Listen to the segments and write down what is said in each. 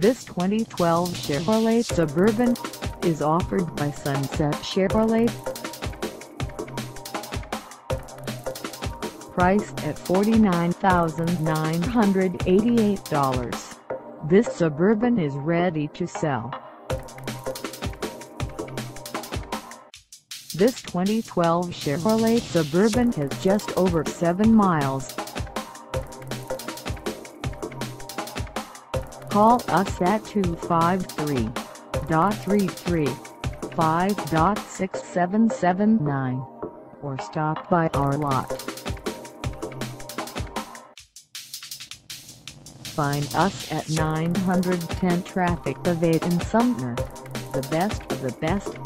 This 2012 Chevrolet Suburban is offered by Sunset Chevrolet. Priced at $49,988, this Suburban is ready to sell. This 2012 Chevrolet Suburban has just over 7 miles. Call us at 253-33-5.6779 or stop by our lot. Find us at 910 Traffic Ave in Sumner, the best of the best,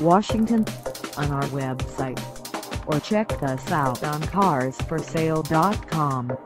Washington, on our website, or check us out on carsforsale.com.